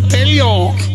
Botelho.